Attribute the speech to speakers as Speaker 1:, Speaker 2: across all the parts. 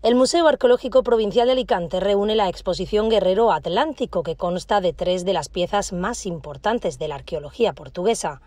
Speaker 1: El Museo Arqueológico Provincial de Alicante reúne la exposición Guerrero Atlántico, que consta de tres de las piezas más importantes de la arqueología portuguesa.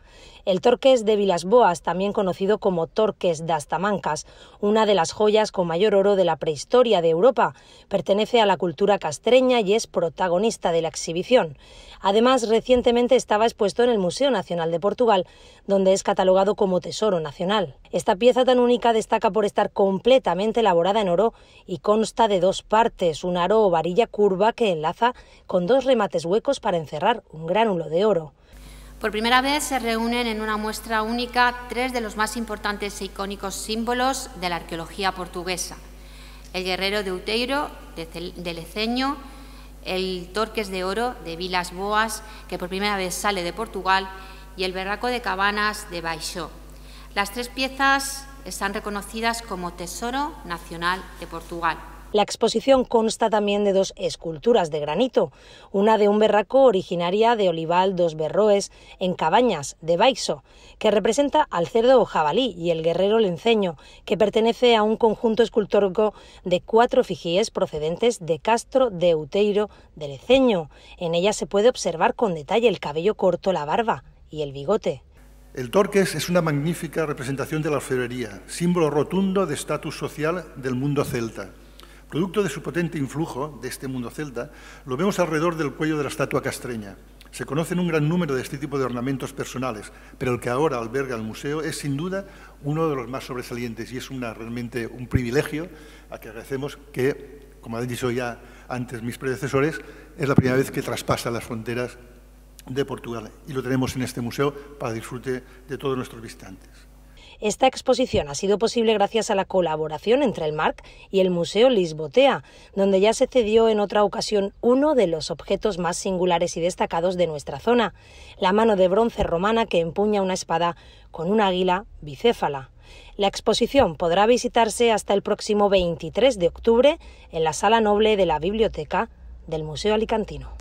Speaker 1: El Torques de Vilas-Boas, también conocido como Torques das Tamancas, una de las joyas con mayor oro de la prehistoria de Europa, pertenece a la cultura castreña y es protagonista de la exhibición. Además, recientemente estaba expuesto en el Museo Nacional de Portugal, donde es catalogado como Tesoro Nacional. Esta pieza tan única destaca por estar completamente elaborada en oro y consta de dos partes, un aro o varilla curva que enlaza con dos remates huecos para encerrar un gránulo de oro.
Speaker 2: Por primera vez se reúnen en una muestra única tres de los más importantes e icónicos símbolos de la arqueología portuguesa. El guerrero de Uteiro, de Leceño, el Torques de Oro, de Vilas Boas, que por primera vez sale de Portugal, y el Berraco de Cabanas, de Baixó. Las tres piezas están reconocidas como Tesoro Nacional de Portugal.
Speaker 1: La exposición consta también de dos esculturas de granito, una de un berraco originaria de Olival dos Berroes en Cabañas, de Baixo, que representa al cerdo o jabalí, y el guerrero lenceño, que pertenece a un conjunto escultórico de cuatro fijíes procedentes de Castro de Uteiro de Leceño. En ella se puede observar con detalle el cabello corto, la barba y el bigote.
Speaker 3: El Torques es una magnífica representación de la orfebrería, símbolo rotundo de estatus social del mundo celta. Producto de su potente influjo de este mundo celta, lo vemos alrededor del cuello de la estatua castreña. Se conocen un gran número de este tipo de ornamentos personales, pero el que ahora alberga el museo es sin duda uno de los más sobresalientes y es realmente un privilegio a que agradecemos que, como han dicho ya antes mis predecesores, es la primera vez que traspasa las fronteras de Portugal y lo tenemos en este museo para disfrute de todos nuestros visitantes.
Speaker 1: Esta exposición ha sido posible gracias a la colaboración entre el MARC y el Museo Lisbotea, donde ya se cedió en otra ocasión uno de los objetos más singulares y destacados de nuestra zona, la mano de bronce romana que empuña una espada con un águila bicéfala. La exposición podrá visitarse hasta el próximo 23 de octubre en la Sala Noble de la Biblioteca del Museo Alicantino.